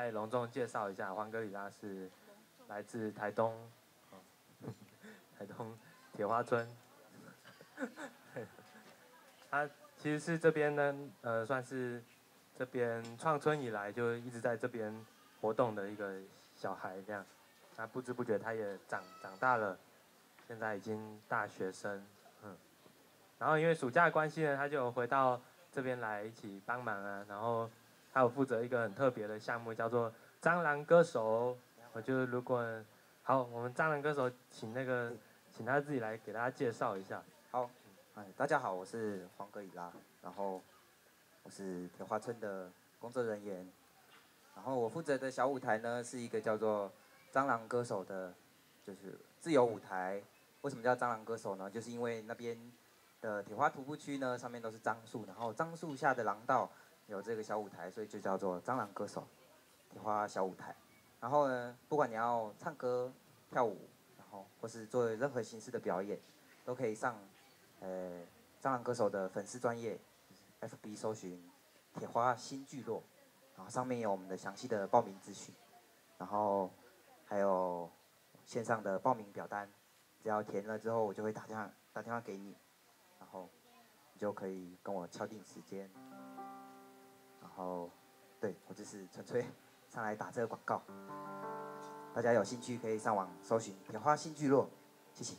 再隆重介绍一下，黄格里拉是来自台东，台东铁花村。他其实是这边呢，呃，算是这边创村以来就一直在这边活动的一个小孩这样。他不知不觉他也长长大了，现在已经大学生，嗯。然后因为暑假的关系呢，他就回到这边来一起帮忙啊，然后。还有负责一个很特别的项目，叫做“蟑螂歌手”。我就如果好，我们蟑螂歌手请那个，请他自己来给大家介绍一下。好，哎，大家好，我是黄格里拉，然后我是铁花村的工作人员，然后我负责的小舞台呢是一个叫做“蟑螂歌手”的，就是自由舞台。为什么叫蟑螂歌手呢？就是因为那边的铁花徒步区呢，上面都是樟树，然后樟树下的廊道。有这个小舞台，所以就叫做蟑螂歌手，铁花小舞台。然后呢，不管你要唱歌、跳舞，然后或是做任何形式的表演，都可以上呃蟑螂歌手的粉丝专业，FB 搜寻铁花新聚落，然后上面有我们的详细的报名资讯，然后还有线上的报名表单，只要填了之后，我就会打电话打电话给你，然后你就可以跟我敲定时间。然后，对我就是纯粹 上来打这个广告。大家有兴趣可以上网搜寻“铁花新聚落”，谢谢。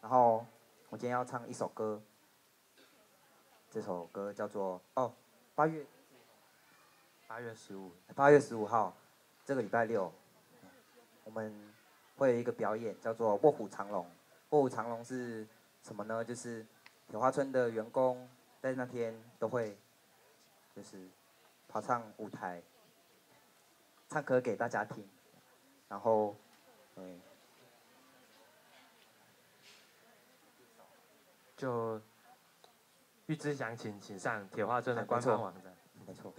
然后我今天要唱一首歌，这首歌叫做哦，八月八月十五，八月十五号，这个礼拜六，我们会有一个表演，叫做《卧虎藏龙》。卧虎藏龙是什么呢？就是铁花村的员工。在那天都会，就是跑上舞台，唱歌给大家听，然后，嗯，就预知详情，请上铁花村的官方网站。没错。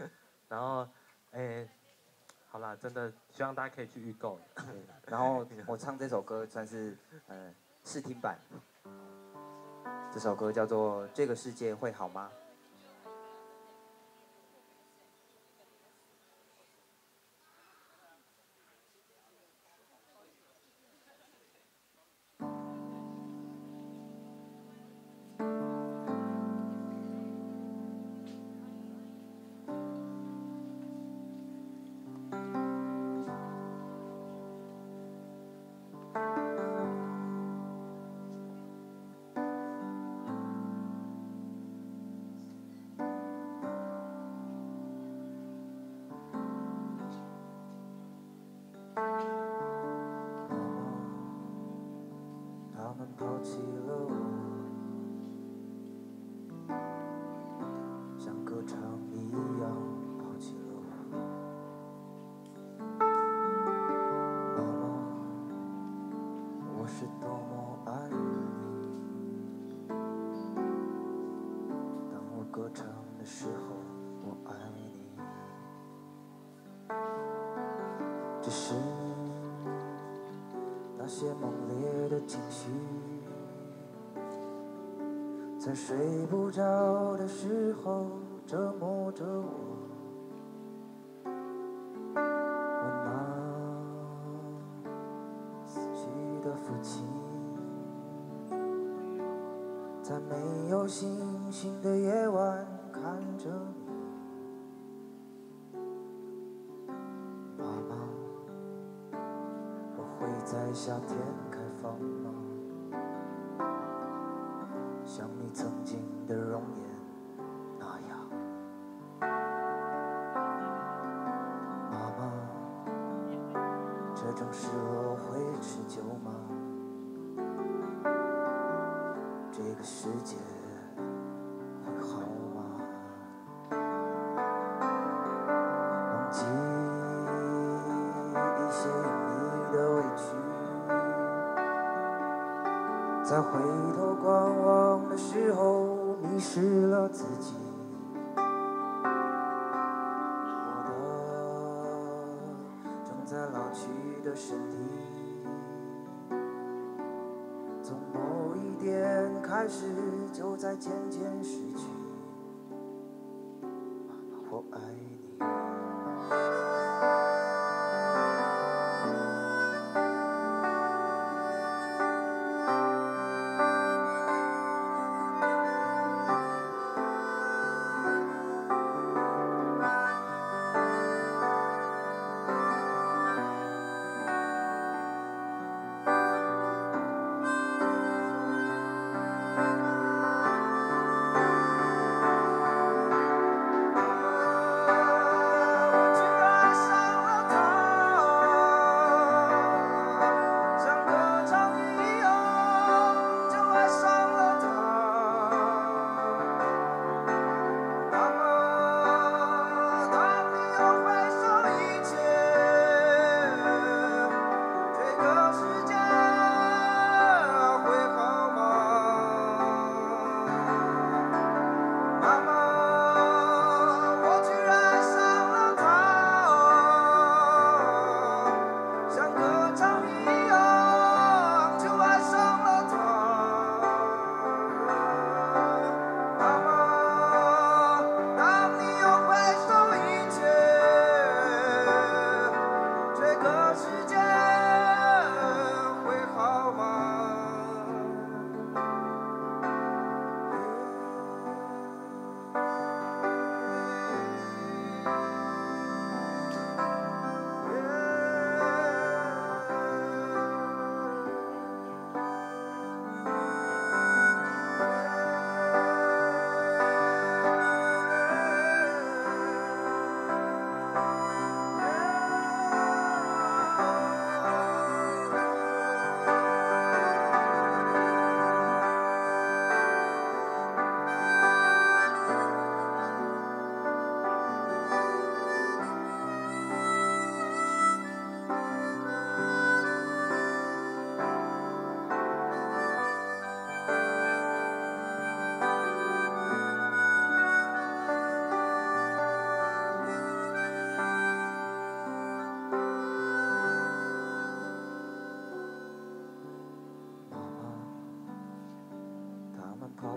然后，哎，好啦，真的希望大家可以去预购。然后我唱这首歌算是嗯试听版。这首歌叫做《这个世界会好吗》。抛弃了我，像歌唱一样抛弃了我。妈妈，我是多么爱你！当我歌唱的时候，我爱你。这是。些猛烈的情绪。在睡不着的时候折磨着我，我那死去的父亲，在没有星星的夜晚看着，在夏天开放吗？像你曾经的容颜那样，妈妈，这种失落会持久吗？这个世界在回头观望。的时候迷失了自己，我的正在老去的身体，从某一点开始就在渐渐失去。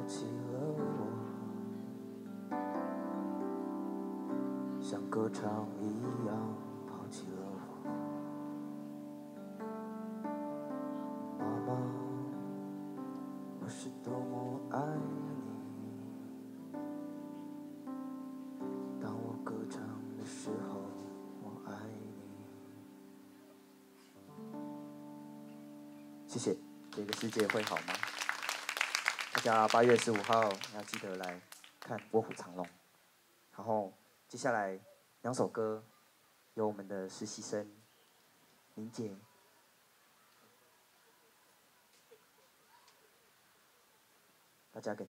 起了我，像歌唱一样抛弃了我。妈妈，我是多么爱你，当我歌唱的时候，我爱你。谢谢。这个世界会好吗？大家八月十五号要记得来看《卧虎藏龙》，然后接下来两首歌由我们的实习生林姐，大家给。